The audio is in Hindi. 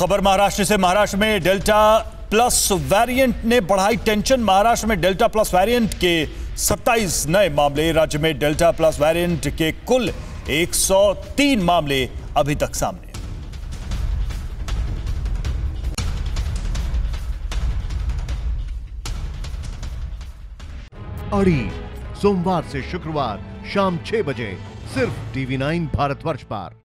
खबर महाराष्ट्र से, महाराष्ट्र में डेल्टा प्लस वेरिएंट ने बढ़ाई टेंशन। महाराष्ट्र में डेल्टा प्लस वेरिएंट के 27 नए मामले, राज्य में डेल्टा प्लस वेरिएंट के कुल 103 मामले अभी तक सामने। अड़ी, सोमवार से शुक्रवार शाम छह बजे, सिर्फ़ टीवी नाइन भारतवर्ष पर।